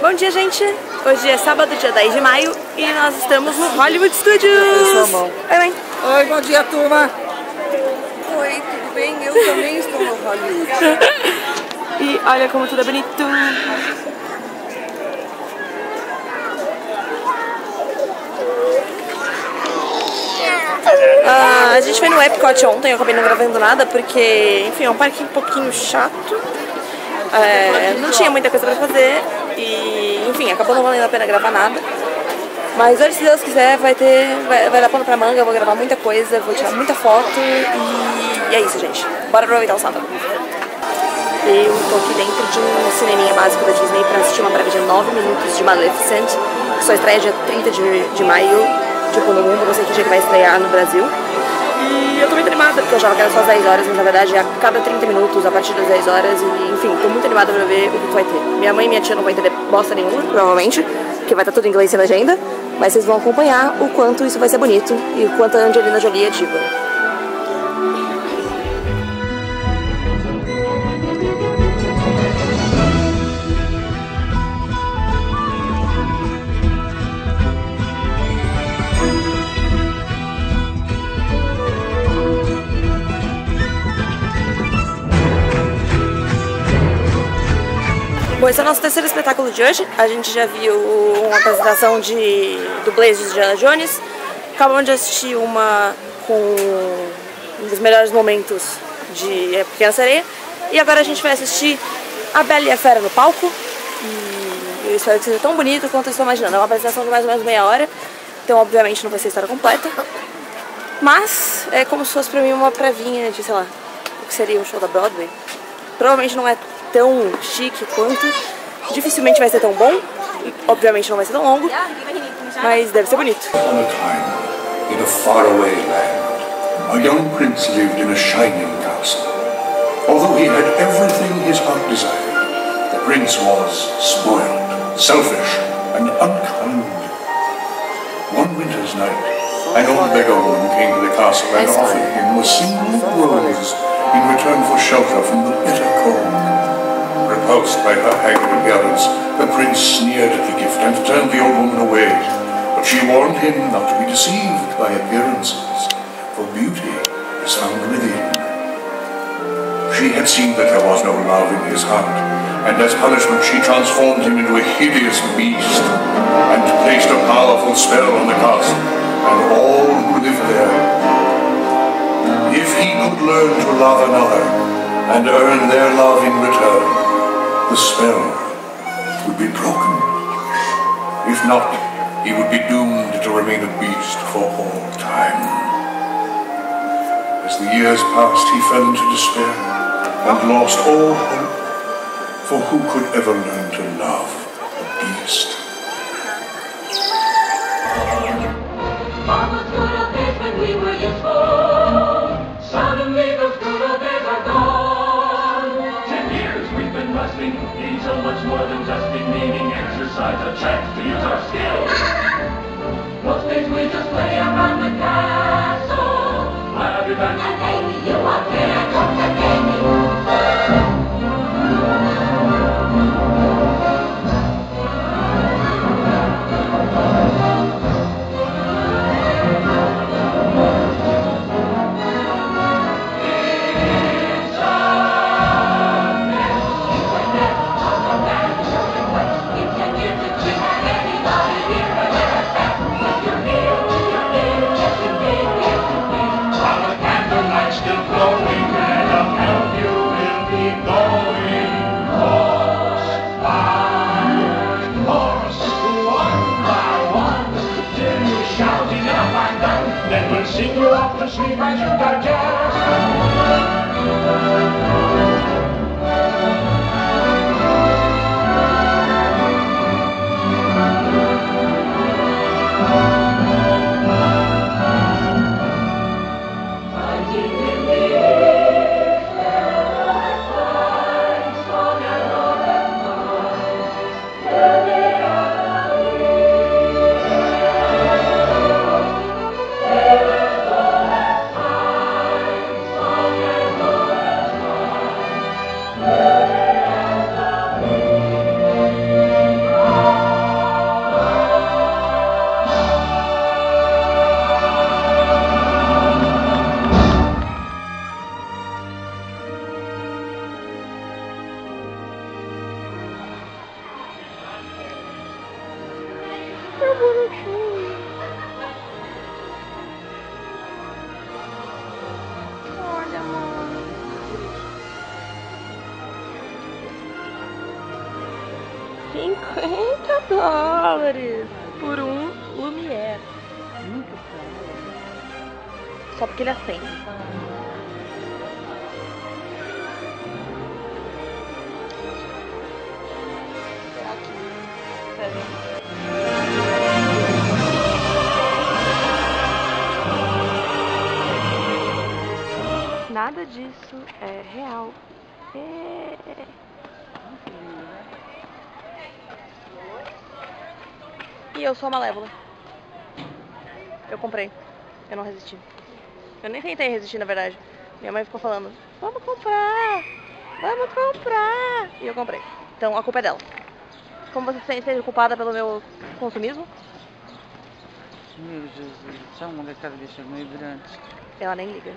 Bom dia, gente! Hoje é sábado, dia 10 de maio, e nós estamos no Hollywood Studios! Oi, mãe! Oi, bom dia, turma! Oi, tudo bem? Eu também estou no Hollywood. e olha como tudo é bonito! Ah, a gente foi no Epcot ontem, eu acabei não gravando nada porque, enfim, é um parque um pouquinho chato. É, não tinha muita coisa pra fazer e, enfim, acabou não valendo a pena gravar nada. Mas hoje, se Deus quiser, vai ter. Vai, vai dar pano pra manga, eu vou gravar muita coisa, vou tirar muita foto e, e é isso, gente. Bora aproveitar o sábado. Eu tô aqui dentro de um cineminha básico da Disney pra assistir uma breve de 9 minutos de Maleficent, que só estreia dia 30 de, de maio, tipo no mundo, não sei que dia que vai estrear no Brasil. E eu tô muito animada, porque eu já quero só às 10 horas, mas na verdade é a cada 30 minutos, a partir das 10 horas, e enfim, tô muito animada pra ver o que vai ter. Minha mãe e minha tia não vão entender bosta nenhuma, provavelmente, porque vai estar tudo em inglês sem legenda, mas vocês vão acompanhar o quanto isso vai ser bonito e o quanto a Angelina Jolie é diva. Esse é o nosso terceiro espetáculo de hoje. A gente já viu uma apresentação de dublês de Indiana Jones. Acabamos de assistir uma com um dos melhores momentos de A Pequena Sereia. E agora a gente vai assistir A Bela e a Fera no palco. E eu espero que seja tão bonito quanto eu estou imaginando. É uma apresentação de mais ou menos meia hora. Então, obviamente, não vai ser a história completa. Mas é como se fosse pra mim uma previnha de, sei lá, o que seria um show da Broadway. Provavelmente não é tão chique quanto. Dificilmente vai ser tão bom. Obviamente não vai ser tão longo. Mas deve ser bonito. In a faraway land, a young prince lived in a shining castle. Although he had everything his heart desired, the prince was spoiled, selfish, and unkind. One winter's night, an old beggar woman came to the castle and offered him a single rose in return for shelter from the. Repulsed by her haggard appearance, the prince sneered at the gift and turned the old woman away. But she warned him not to be deceived by appearances, for beauty is found within. She had seen that there was no love in his heart, and as punishment she transformed him into a hideous beast and placed a powerful spell on the castle and all who lived there. If he could learn to love another and earn their love in return, the spell would be broken. If not, he would be doomed to remain a beast for all time. As the years passed, he fell into despair and lost all hope, for who could ever learn to love a beast? Mama's good old days when we were useful. side to check to use our skills. To sleep as you digest. 50 dólares por um Lumière. Só porque ele 100. Será? Nada disso é real. É... E eu sou a Malévola. Eu comprei. Eu não resisti. Eu nem tentei resistir, na verdade. Minha mãe ficou falando: Vamos comprar! Vamos comprar! E eu comprei. Então a culpa é dela. Como você se sente culpada pelo meu consumismo? Meu Jesus, essa molecada deixa meio grande. Ela nem liga.